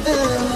the